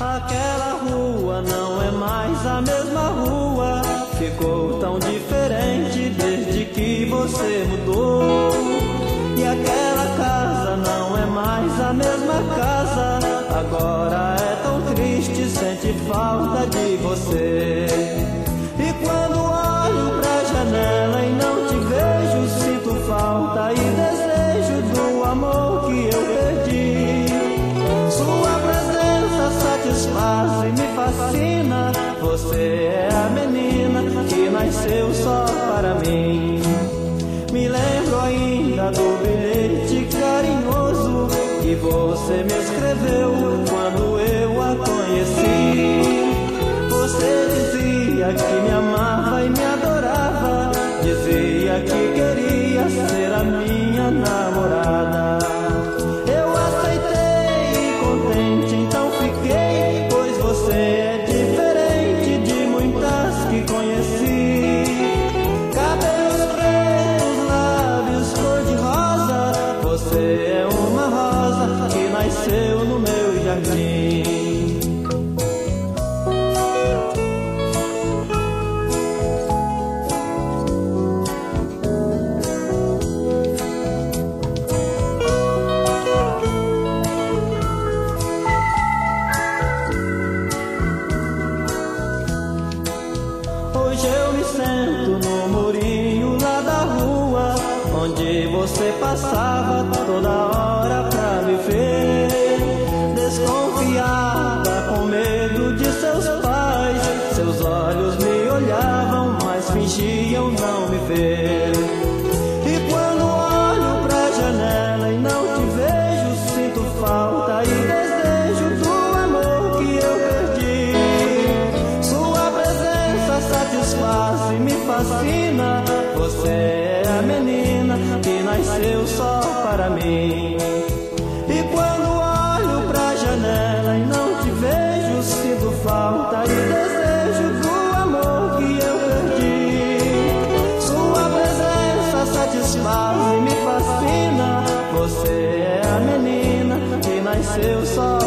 Aquela rua não é mais a mesma rua. Ficou tão diferente desde que você mudou. E aquela casa não é mais a mesma casa. Agora é tão triste, sente falta de você. Você é a menina que nasceu só para mim. Me lembro ainda do bilhete carinhoso que você me escreveu quando eu a conheci. Você dizia que me amava e me adorava, dizia que queria ser a minha namorada. Hoje eu me sento no murinho lá da rua, onde você passava toda hora pra me ver. Desconfiada, com medo de seus pais, seus olhos me olhavam, mas fingiam não me ver. Presença satisfaz e me fascina. Você é a menina que nasceu só para mim. E quando olho pra janela e não te vejo, sinto falta e desejo do amor que eu perdi. Sua presença satisfaz e me fascina. Você é a menina que nasceu só